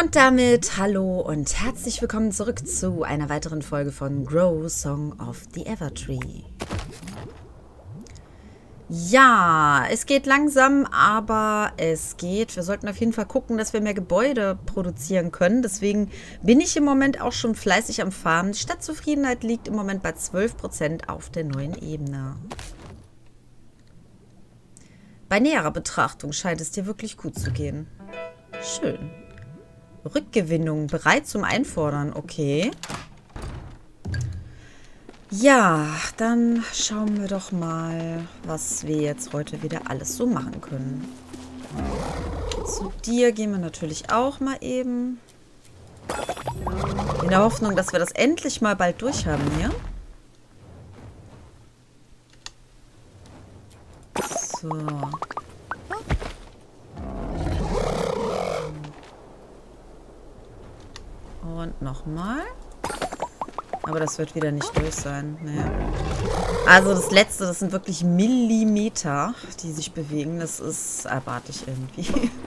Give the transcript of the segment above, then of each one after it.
Und damit hallo und herzlich willkommen zurück zu einer weiteren Folge von Grow Song of the Evertree. Ja, es geht langsam, aber es geht. Wir sollten auf jeden Fall gucken, dass wir mehr Gebäude produzieren können. Deswegen bin ich im Moment auch schon fleißig am Farmen. Stadtzufriedenheit liegt im Moment bei 12% auf der neuen Ebene. Bei näherer Betrachtung scheint es dir wirklich gut zu gehen. Schön. Rückgewinnung bereit zum Einfordern. Okay. Ja, dann schauen wir doch mal, was wir jetzt heute wieder alles so machen können. Zu dir gehen wir natürlich auch mal eben. In der Hoffnung, dass wir das endlich mal bald durchhaben hier. So. Nochmal. Aber das wird wieder nicht durch sein. Naja. Also das letzte, das sind wirklich Millimeter, die sich bewegen. Das ist abartig irgendwie.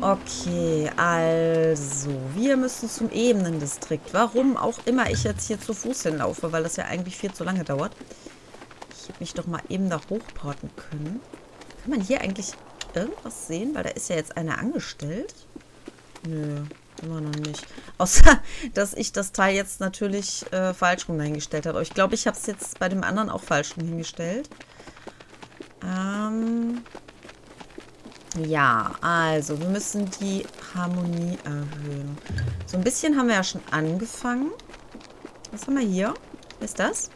Okay, also, wir müssen zum Ebenendistrikt. Warum auch immer ich jetzt hier zu Fuß hinlaufe, weil das ja eigentlich viel zu lange dauert. Ich hätte mich doch mal eben da hochporten können. Kann man hier eigentlich irgendwas sehen? Weil da ist ja jetzt einer angestellt. Nö, immer noch nicht. Außer, dass ich das Teil jetzt natürlich äh, falsch rum hingestellt habe. Aber ich glaube, ich habe es jetzt bei dem anderen auch falsch rum hingestellt. Ähm ja, also wir müssen die Harmonie erhöhen. So ein bisschen haben wir ja schon angefangen. Was haben wir hier? Ist das?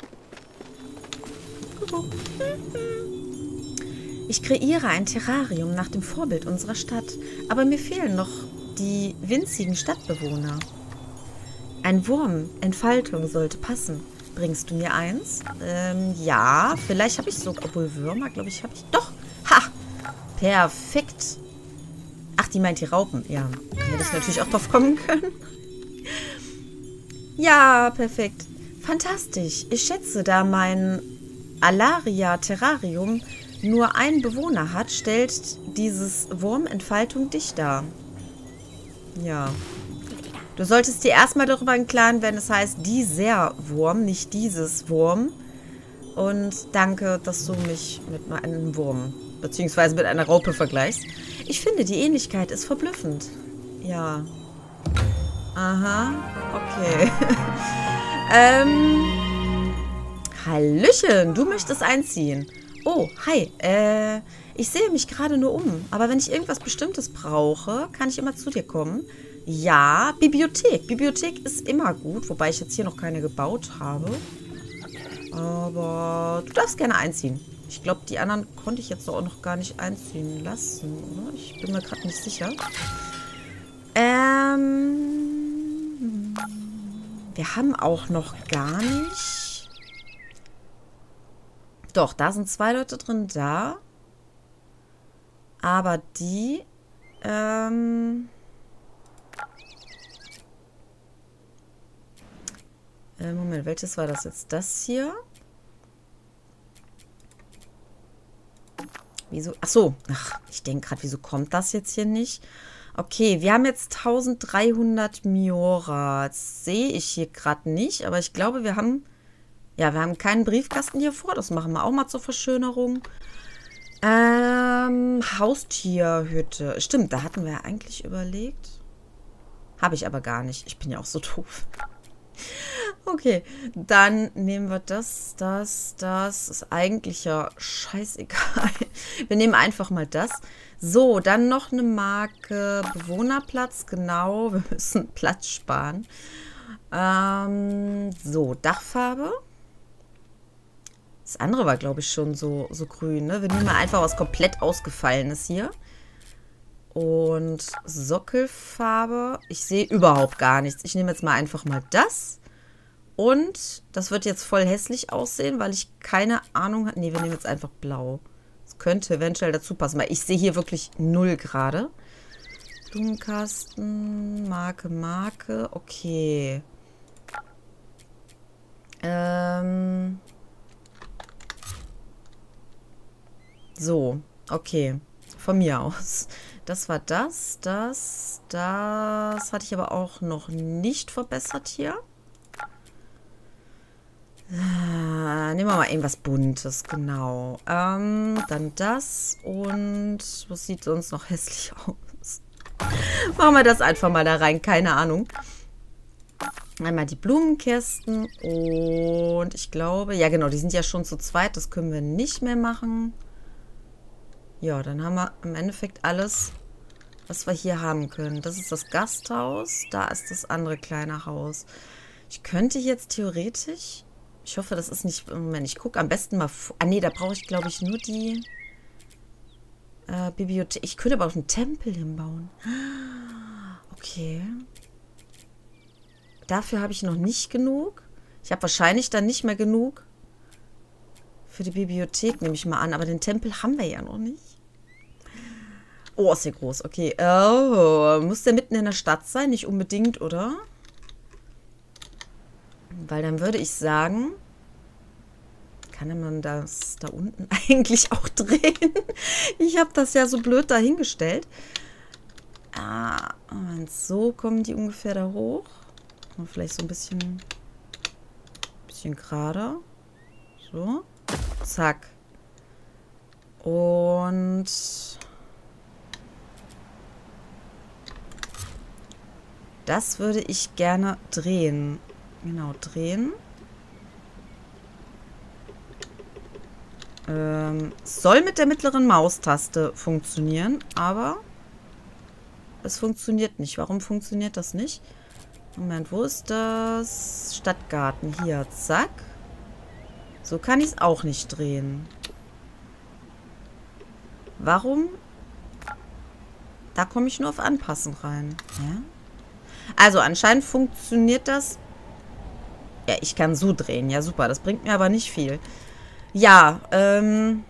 Ich kreiere ein Terrarium nach dem Vorbild unserer Stadt, aber mir fehlen noch die winzigen Stadtbewohner. Ein Wurm, Entfaltung sollte passen. Bringst du mir eins? Ähm, ja, vielleicht habe ich so, obwohl Würmer, glaube ich, habe ich. Doch! Ha! Perfekt. Ach, die meint die Raupen. Ja, hätte ich natürlich auch drauf kommen können. Ja, perfekt. Fantastisch. Ich schätze, da mein Alaria Terrarium nur einen Bewohner hat, stellt dieses Wurmentfaltung dich dar. Ja. Du solltest dir erstmal darüber im Klaren werden, es heißt dieser Wurm, nicht dieses Wurm. Und danke, dass du mich mit einem Wurm, beziehungsweise mit einer Raupe vergleichst. Ich finde, die Ähnlichkeit ist verblüffend. Ja. Aha, okay. ähm, Hallöchen, du möchtest einziehen. Oh, hi. Äh, ich sehe mich gerade nur um. Aber wenn ich irgendwas Bestimmtes brauche, kann ich immer zu dir kommen. Ja, Bibliothek. Bibliothek ist immer gut, wobei ich jetzt hier noch keine gebaut habe. Aber du darfst gerne einziehen. Ich glaube, die anderen konnte ich jetzt auch noch gar nicht einziehen lassen, oder? Ich bin mir gerade nicht sicher. Ähm, wir haben auch noch gar nicht... Doch, da sind zwei Leute drin, da. Aber die... Ähm... Äh, Moment, welches war das jetzt? Das hier? Wieso? Ach so. Ach, ich denke gerade, wieso kommt das jetzt hier nicht? Okay, wir haben jetzt 1300 Miora. Das sehe ich hier gerade nicht, aber ich glaube, wir haben... Ja, wir haben keinen Briefkasten hier vor. Das machen wir auch mal zur Verschönerung. Ähm, Haustierhütte. Stimmt, da hatten wir ja eigentlich überlegt. Habe ich aber gar nicht. Ich bin ja auch so doof. Okay, dann nehmen wir das, das, das. Ist eigentlich ja scheißegal. Wir nehmen einfach mal das. So, dann noch eine Marke Bewohnerplatz. Genau, wir müssen Platz sparen. Ähm, so, Dachfarbe. Das andere war, glaube ich, schon so, so grün. Ne? Wir nehmen mal einfach was komplett Ausgefallenes hier. Und Sockelfarbe. Ich sehe überhaupt gar nichts. Ich nehme jetzt mal einfach mal das. Und das wird jetzt voll hässlich aussehen, weil ich keine Ahnung habe. Ne, wir nehmen jetzt einfach blau. Das könnte eventuell dazu passen, weil ich sehe hier wirklich null gerade. Blumenkasten, Marke, Marke. Okay. Ähm... So, okay. Von mir aus. Das war das, das, das hatte ich aber auch noch nicht verbessert hier. Ah, nehmen wir mal irgendwas Buntes, genau. Ähm, dann das und was sieht sonst noch hässlich aus? Machen wir das einfach mal da rein, keine Ahnung. Einmal die Blumenkästen und ich glaube, ja genau, die sind ja schon zu zweit, das können wir nicht mehr machen. Ja, dann haben wir im Endeffekt alles, was wir hier haben können. Das ist das Gasthaus, da ist das andere kleine Haus. Ich könnte jetzt theoretisch, ich hoffe, das ist nicht, Moment, ich gucke am besten mal, ah nee, da brauche ich glaube ich nur die äh, Bibliothek. Ich könnte aber auch einen Tempel hinbauen. Okay. Dafür habe ich noch nicht genug. Ich habe wahrscheinlich dann nicht mehr genug für die Bibliothek, nehme ich mal an. Aber den Tempel haben wir ja noch nicht. Oh, ist ja groß. Okay. Oh, muss der mitten in der Stadt sein? Nicht unbedingt, oder? Weil dann würde ich sagen, kann man das da unten eigentlich auch drehen? Ich habe das ja so blöd dahingestellt. Ah, und so kommen die ungefähr da hoch. Vielleicht so ein bisschen, bisschen gerade. So. Zack. Und das würde ich gerne drehen. Genau, drehen. Ähm, soll mit der mittleren Maustaste funktionieren, aber es funktioniert nicht. Warum funktioniert das nicht? Moment, wo ist das? Stadtgarten. Hier, zack. So kann ich es auch nicht drehen. Warum? Da komme ich nur auf Anpassen rein. Ja? Also anscheinend funktioniert das. Ja, ich kann so drehen. Ja, super. Das bringt mir aber nicht viel. Ja, ähm...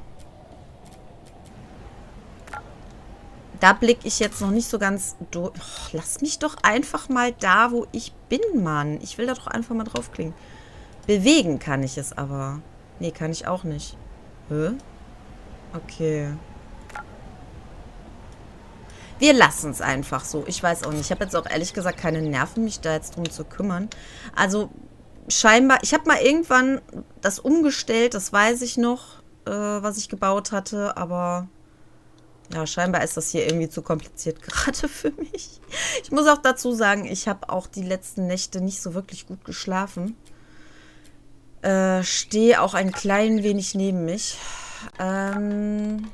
Da blicke ich jetzt noch nicht so ganz durch. Lass mich doch einfach mal da, wo ich bin, Mann. Ich will da doch einfach mal draufklingen. Bewegen kann ich es aber. Nee, kann ich auch nicht. Hä? Okay. Wir lassen es einfach so. Ich weiß auch nicht. Ich habe jetzt auch ehrlich gesagt keine Nerven, mich da jetzt drum zu kümmern. Also scheinbar, ich habe mal irgendwann das umgestellt, das weiß ich noch, äh, was ich gebaut hatte, aber ja, scheinbar ist das hier irgendwie zu kompliziert gerade für mich. Ich muss auch dazu sagen, ich habe auch die letzten Nächte nicht so wirklich gut geschlafen. Äh, stehe auch ein klein wenig neben mich. Ähm,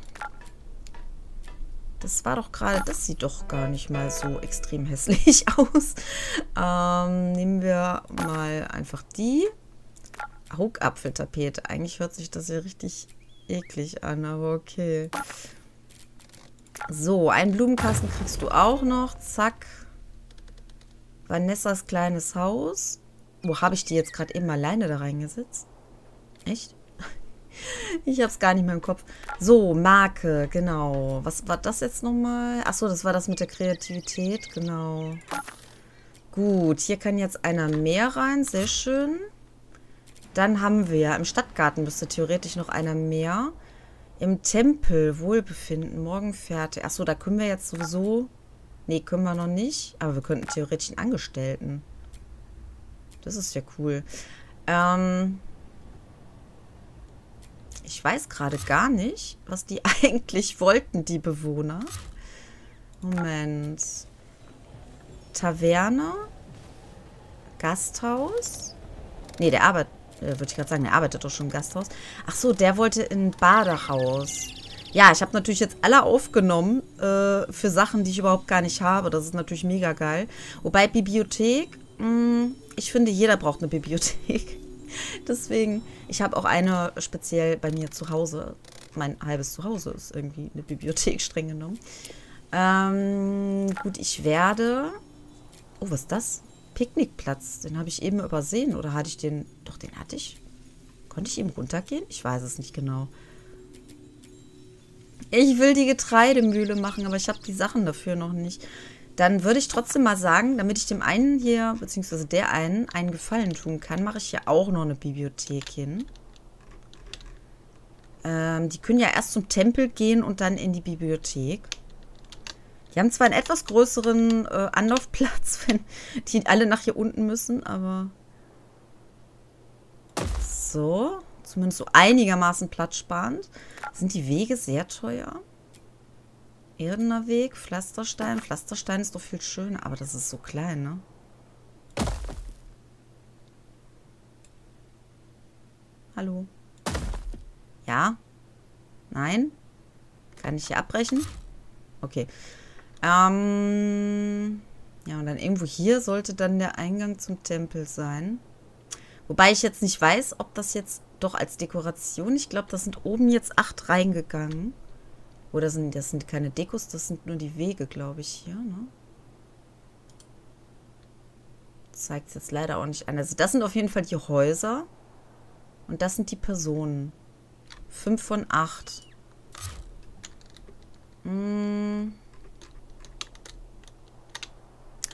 das war doch gerade, das sieht doch gar nicht mal so extrem hässlich aus. Ähm, nehmen wir mal einfach die. Augapfeltapete. Eigentlich hört sich das ja richtig eklig an, aber okay. So, einen Blumenkasten kriegst du auch noch. Zack. Vanessas kleines Haus. Wo habe ich die jetzt gerade eben alleine da reingesetzt? Echt? Ich habe es gar nicht mehr im Kopf. So, Marke, genau. Was war das jetzt nochmal? Achso, das war das mit der Kreativität, genau. Gut, hier kann jetzt einer mehr rein. Sehr schön. Dann haben wir, im Stadtgarten müsste theoretisch noch einer mehr. Im Tempel, Wohlbefinden, morgen fertig. Achso, da können wir jetzt sowieso... Nee, können wir noch nicht. Aber wir könnten theoretisch einen Angestellten. Das ist ja cool. Ähm... Ich weiß gerade gar nicht, was die eigentlich wollten, die Bewohner. Moment. Taverne. Gasthaus. Nee, der arbeitet äh, würde ich gerade sagen, der arbeitet doch schon im Gasthaus. Ach so, der wollte in ein Badehaus. Ja, ich habe natürlich jetzt alle aufgenommen äh, für Sachen, die ich überhaupt gar nicht habe. Das ist natürlich mega geil. Wobei Bibliothek, ich finde, jeder braucht eine Bibliothek. Deswegen, ich habe auch eine speziell bei mir zu Hause. Mein halbes Zuhause ist irgendwie eine Bibliothek, streng genommen. Ähm, gut, ich werde... Oh, was ist das? Picknickplatz. Den habe ich eben übersehen. Oder hatte ich den... Doch, den hatte ich. Konnte ich eben runtergehen? Ich weiß es nicht genau. Ich will die Getreidemühle machen, aber ich habe die Sachen dafür noch nicht. Dann würde ich trotzdem mal sagen, damit ich dem einen hier, beziehungsweise der einen, einen Gefallen tun kann, mache ich hier auch noch eine Bibliothek hin. Ähm, die können ja erst zum Tempel gehen und dann in die Bibliothek. Die haben zwar einen etwas größeren äh, Anlaufplatz, wenn die alle nach hier unten müssen, aber... So, zumindest so einigermaßen platzsparend. Sind die Wege sehr teuer? Erdener Weg, Pflasterstein. Pflasterstein ist doch viel schöner, aber das ist so klein, ne? Hallo? Ja? Nein? Kann ich hier abbrechen? Okay. Ähm, ja, und dann irgendwo hier sollte dann der Eingang zum Tempel sein. Wobei ich jetzt nicht weiß, ob das jetzt doch als Dekoration, ich glaube, das sind oben jetzt acht reingegangen. Oder sind das sind keine Dekos, das sind nur die Wege, glaube ich, hier, ne? Zeigt es jetzt leider auch nicht an. Also das sind auf jeden Fall die Häuser. Und das sind die Personen. Fünf von acht. Hm.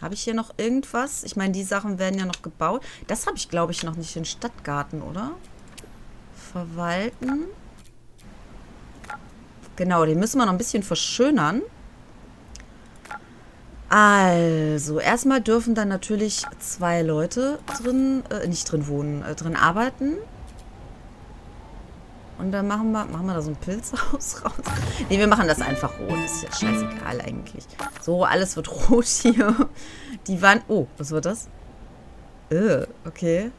Habe ich hier noch irgendwas? Ich meine, die Sachen werden ja noch gebaut. Das habe ich, glaube ich, noch nicht in Stadtgarten, oder? Verwalten. Genau, den müssen wir noch ein bisschen verschönern. Also, erstmal dürfen dann natürlich zwei Leute drin, äh, nicht drin wohnen, äh, drin arbeiten. Und dann machen wir, machen wir da so ein Pilzhaus raus. Ne, wir machen das einfach rot. Ist ja scheißegal eigentlich. So, alles wird rot hier. Die Wand... Oh, was wird das? Äh, okay.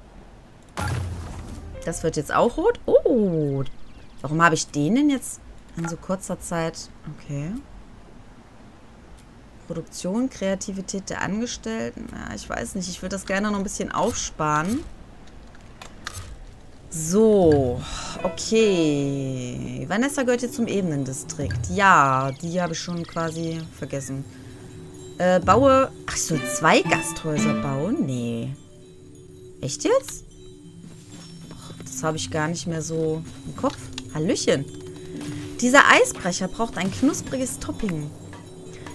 Das wird jetzt auch rot. Oh, warum habe ich den denn jetzt in so kurzer Zeit... Okay. Produktion, Kreativität der Angestellten. Ja, ich weiß nicht. Ich würde das gerne noch ein bisschen aufsparen. So, okay. Vanessa gehört jetzt zum Ebenendistrikt. Ja, die habe ich schon quasi vergessen. Äh, baue... Ach, ich soll zwei Gasthäuser bauen? Nee. Echt jetzt? Das habe ich gar nicht mehr so im Kopf. Hallöchen. Dieser Eisbrecher braucht ein knuspriges Topping.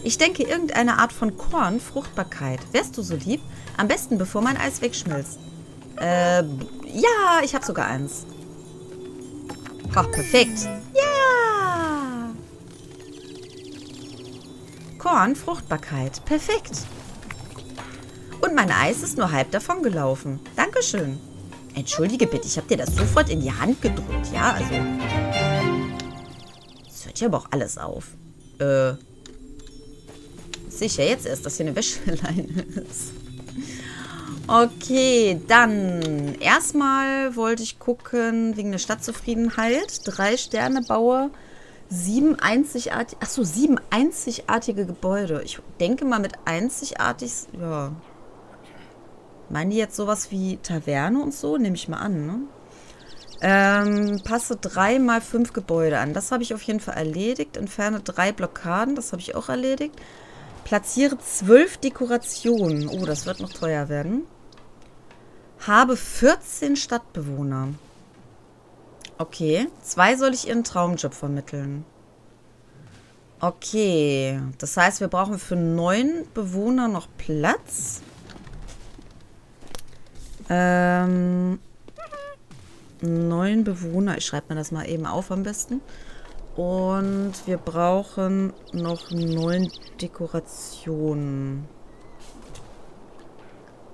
Ich denke, irgendeine Art von Korn, Fruchtbarkeit. Wärst du so lieb? Am besten, bevor mein Eis wegschmilzt. Äh, ja, ich habe sogar eins. Ha, perfekt. Ja. Korn, Fruchtbarkeit. Perfekt. Und mein Eis ist nur halb davon gelaufen. Dankeschön. Entschuldige bitte, ich habe dir das sofort in die Hand gedrückt. Ja, also... Ja aber auch alles auf. Äh... Sicher jetzt erst, dass hier eine Wäscheleine ist. Okay, dann erstmal wollte ich gucken, wegen der Stadtzufriedenheit. Drei Sterne Bauer, sieben einzigartige, achso, sieben einzigartige Gebäude. Ich denke mal mit einzigartig, ja. Meinen die jetzt sowas wie Taverne und so? Nehme ich mal an, ne? Ähm, passe drei mal fünf Gebäude an. Das habe ich auf jeden Fall erledigt. Entferne drei Blockaden. Das habe ich auch erledigt. Platziere zwölf Dekorationen. Oh, das wird noch teuer werden. Habe 14 Stadtbewohner. Okay. Zwei soll ich ihren Traumjob vermitteln. Okay. Das heißt, wir brauchen für neun Bewohner noch Platz. Ähm, neun Bewohner. Ich schreibe mir das mal eben auf am besten. Und wir brauchen noch neun Dekorationen.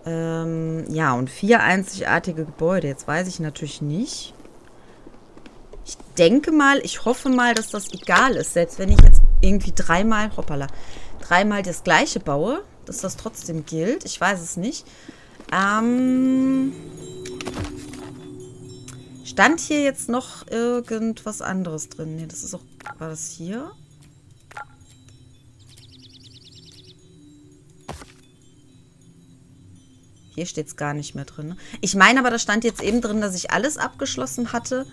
Ähm, ja, und vier einzigartige Gebäude. Jetzt weiß ich natürlich nicht. Ich denke mal, ich hoffe mal, dass das egal ist. Selbst wenn ich jetzt irgendwie dreimal, hoppala, dreimal das gleiche baue, dass das trotzdem gilt. Ich weiß es nicht. Ähm, stand hier jetzt noch irgendwas anderes drin? Ne, das ist auch, war das hier? Hier steht es gar nicht mehr drin. Ich meine aber, da stand jetzt eben drin, dass ich alles abgeschlossen hatte.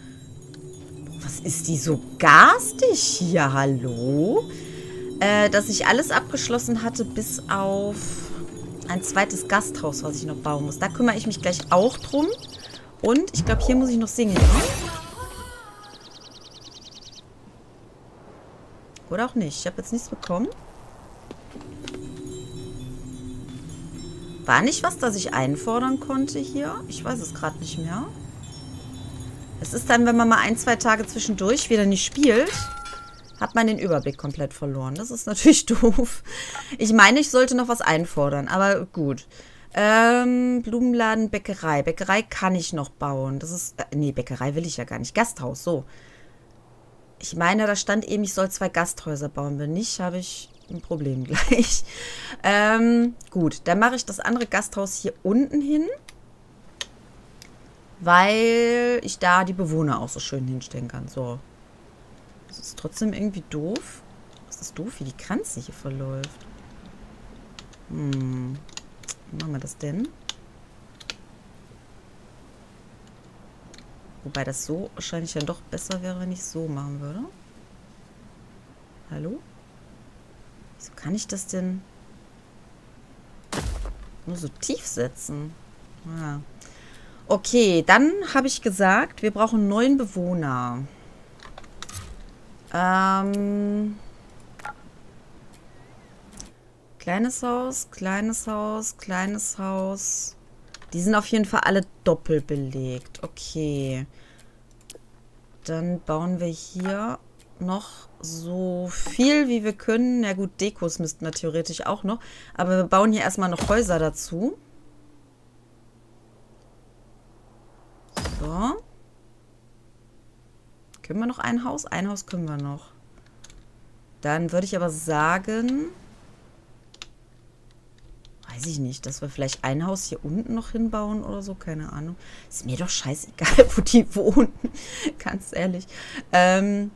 Was ist die so garstig hier? Hallo? Äh, dass ich alles abgeschlossen hatte, bis auf ein zweites Gasthaus, was ich noch bauen muss. Da kümmere ich mich gleich auch drum. Und ich glaube, hier muss ich noch singen. Ja? Oder auch nicht. Ich habe jetzt nichts bekommen. War nicht was, das ich einfordern konnte hier? Ich weiß es gerade nicht mehr. Es ist dann, wenn man mal ein, zwei Tage zwischendurch wieder nicht spielt, hat man den Überblick komplett verloren. Das ist natürlich doof. Ich meine, ich sollte noch was einfordern, aber gut. Ähm, Blumenladen, Bäckerei. Bäckerei kann ich noch bauen. Das ist, äh, nee, Bäckerei will ich ja gar nicht. Gasthaus, so. Ich meine, da stand eben, ich soll zwei Gasthäuser bauen. Wenn nicht, habe ich ein Problem gleich. Ähm, gut, dann mache ich das andere Gasthaus hier unten hin. Weil ich da die Bewohner auch so schön hinstellen kann. So. Das ist trotzdem irgendwie doof. Das ist doof, wie die Kranze hier verläuft. Hm. Wie machen wir das denn? Wobei das so wahrscheinlich ja doch besser wäre, wenn ich es so machen würde. Hallo? Wieso kann ich das denn nur so tief setzen? Ah. Okay, dann habe ich gesagt, wir brauchen neun Bewohner. Ähm... Kleines Haus, kleines Haus, kleines Haus. Die sind auf jeden Fall alle doppelt belegt. Okay. Dann bauen wir hier noch so viel, wie wir können. Ja gut, Dekos müssten wir theoretisch auch noch. Aber wir bauen hier erstmal noch Häuser dazu. So. Können wir noch ein Haus? Ein Haus können wir noch. Dann würde ich aber sagen weiß ich nicht, dass wir vielleicht ein Haus hier unten noch hinbauen oder so, keine Ahnung. Ist mir doch scheißegal, wo die wohnen, ganz ehrlich. Ähm,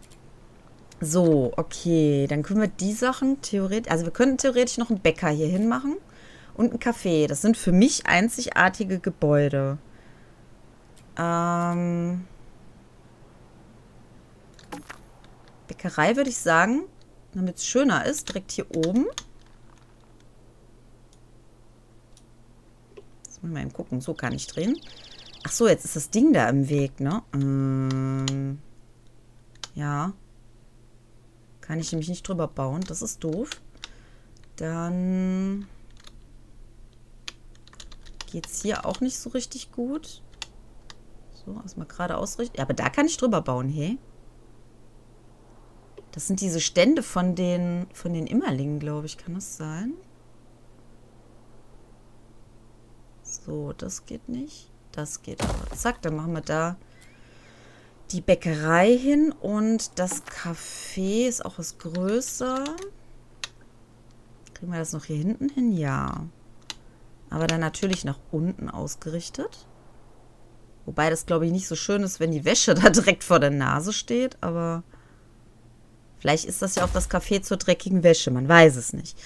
so, okay, dann können wir die Sachen theoretisch, also wir könnten theoretisch noch einen Bäcker hier hinmachen und ein Café. Das sind für mich einzigartige Gebäude. Ähm, Bäckerei würde ich sagen, damit es schöner ist, direkt hier oben. Mal eben gucken. So kann ich drehen. Ach so, jetzt ist das Ding da im Weg, ne? Ähm, ja. Kann ich nämlich nicht drüber bauen. Das ist doof. Dann geht es hier auch nicht so richtig gut. So, erstmal gerade ausrichten. Ja, aber da kann ich drüber bauen, hey. Das sind diese Stände von den, von den Immerlingen, glaube ich. Kann das sein? So, das geht nicht. Das geht aber. Zack, dann machen wir da die Bäckerei hin und das Café ist auch was größer. Kriegen wir das noch hier hinten hin? Ja. Aber dann natürlich nach unten ausgerichtet. Wobei das, glaube ich, nicht so schön ist, wenn die Wäsche da direkt vor der Nase steht. Aber vielleicht ist das ja auch das Café zur dreckigen Wäsche. Man weiß es nicht.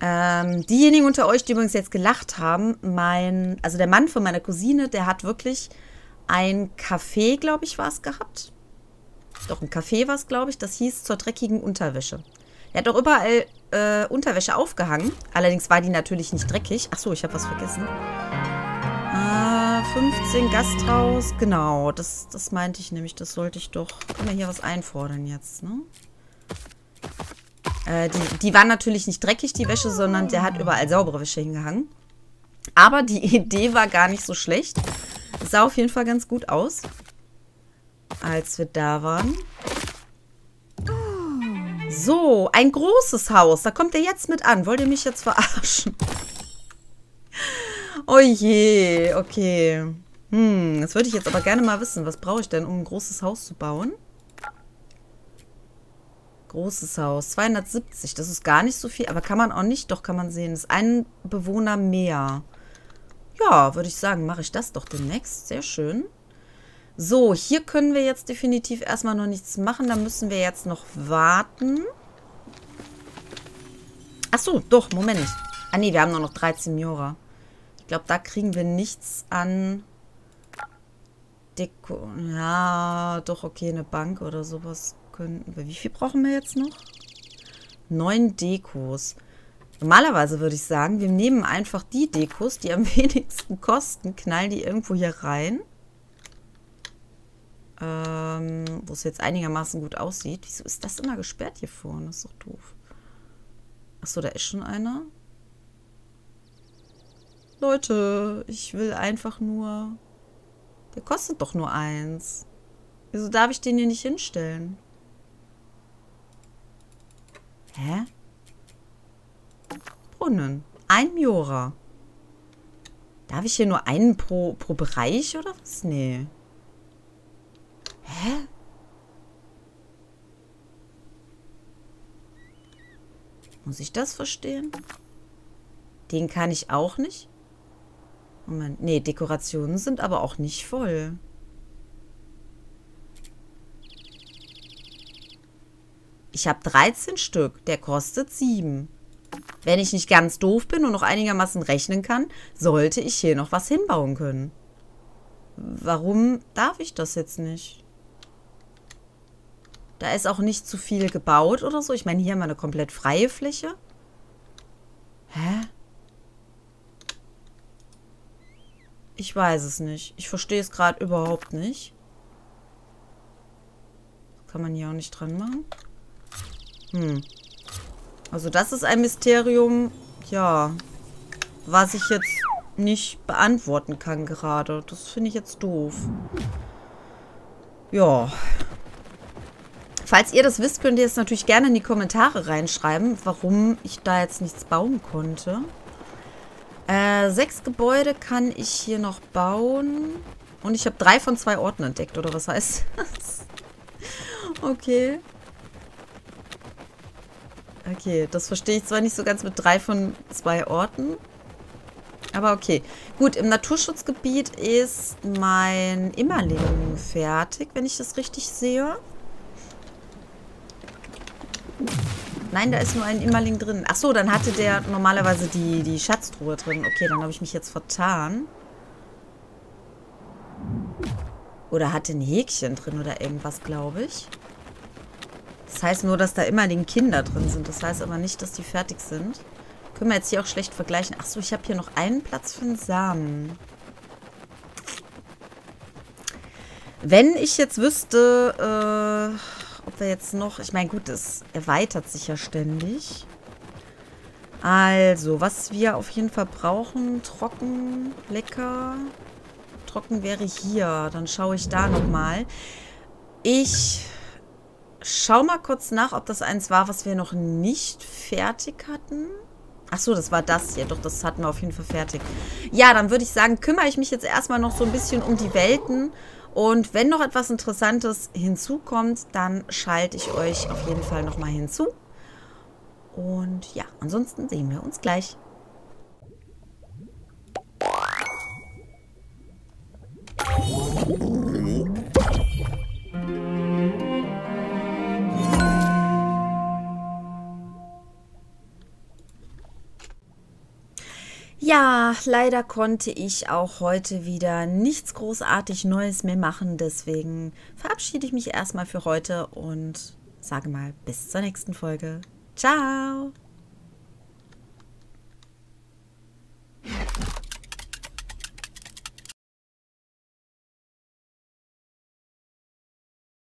Ähm, diejenigen unter euch, die übrigens jetzt gelacht haben, mein, also der Mann von meiner Cousine, der hat wirklich ein Café, glaube ich, war es gehabt. Doch, ein Café war es, glaube ich. Das hieß zur dreckigen Unterwäsche. Er hat auch überall äh, Unterwäsche aufgehangen. Allerdings war die natürlich nicht dreckig. Ach so, ich habe was vergessen. Äh, 15 Gasthaus. Genau, das, das meinte ich nämlich. Das sollte ich doch... Können wir hier was einfordern jetzt, ne? Äh, die, die war natürlich nicht dreckig, die Wäsche, sondern der hat überall saubere Wäsche hingehangen. Aber die Idee war gar nicht so schlecht. Es sah auf jeden Fall ganz gut aus, als wir da waren. So, ein großes Haus. Da kommt er jetzt mit an. Wollt ihr mich jetzt verarschen? Oh je, okay. Hm, das würde ich jetzt aber gerne mal wissen. Was brauche ich denn, um ein großes Haus zu bauen? Großes Haus. 270. Das ist gar nicht so viel. Aber kann man auch nicht. Doch, kann man sehen. Das ist ein Bewohner mehr. Ja, würde ich sagen, mache ich das doch demnächst. Sehr schön. So, hier können wir jetzt definitiv erstmal noch nichts machen. Da müssen wir jetzt noch warten. Achso, doch, Moment. Ah nee, wir haben nur noch 13 Miora. Ich glaube, da kriegen wir nichts an Deko. Ja, doch, okay, eine Bank oder sowas könnten wir. Wie viel brauchen wir jetzt noch? Neun Dekos. Normalerweise würde ich sagen, wir nehmen einfach die Dekos, die am wenigsten kosten, knallen die irgendwo hier rein. Ähm, wo es jetzt einigermaßen gut aussieht. Wieso ist das immer gesperrt hier vorne? Das ist doch doof. Achso, da ist schon einer. Leute, ich will einfach nur... Der kostet doch nur eins. Wieso darf ich den hier nicht hinstellen? Hä? Brunnen. Ein Miora. Darf ich hier nur einen pro, pro Bereich oder was? Nee. Hä? Muss ich das verstehen? Den kann ich auch nicht? Moment. Nee, Dekorationen sind aber auch nicht voll. Ich habe 13 Stück. Der kostet 7. Wenn ich nicht ganz doof bin und noch einigermaßen rechnen kann, sollte ich hier noch was hinbauen können. Warum darf ich das jetzt nicht? Da ist auch nicht zu viel gebaut oder so. Ich meine, hier haben wir eine komplett freie Fläche. Hä? Ich weiß es nicht. Ich verstehe es gerade überhaupt nicht. Kann man hier auch nicht dran machen? Hm. Also das ist ein Mysterium, ja, was ich jetzt nicht beantworten kann gerade. Das finde ich jetzt doof. Ja. Falls ihr das wisst, könnt ihr es natürlich gerne in die Kommentare reinschreiben, warum ich da jetzt nichts bauen konnte. Äh, sechs Gebäude kann ich hier noch bauen. Und ich habe drei von zwei Orten entdeckt, oder was heißt das? okay. Okay, das verstehe ich zwar nicht so ganz mit drei von zwei Orten. Aber okay. Gut, im Naturschutzgebiet ist mein Immerling fertig, wenn ich das richtig sehe. Nein, da ist nur ein Immerling drin. Ach so, dann hatte der normalerweise die, die Schatztruhe drin. Okay, dann habe ich mich jetzt vertan. Oder hatte ein Häkchen drin oder irgendwas, glaube ich. Das heißt nur, dass da Immerling Kinder drin sind. Das heißt aber nicht, dass die fertig sind. Können wir jetzt hier auch schlecht vergleichen. Ach so, ich habe hier noch einen Platz für einen Samen. Wenn ich jetzt wüsste, äh ob wir jetzt noch... Ich meine, gut, es erweitert sich ja ständig. Also, was wir auf jeden Fall brauchen, trocken, lecker. Trocken wäre hier. Dann schaue ich da nochmal. Ich schaue mal kurz nach, ob das eins war, was wir noch nicht fertig hatten. Ach so, das war das hier. Doch, das hatten wir auf jeden Fall fertig. Ja, dann würde ich sagen, kümmere ich mich jetzt erstmal noch so ein bisschen um die Welten und wenn noch etwas Interessantes hinzukommt, dann schalte ich euch auf jeden Fall nochmal hinzu. Und ja, ansonsten sehen wir uns gleich. Ja, leider konnte ich auch heute wieder nichts großartig Neues mehr machen. Deswegen verabschiede ich mich erstmal für heute und sage mal bis zur nächsten Folge. Ciao!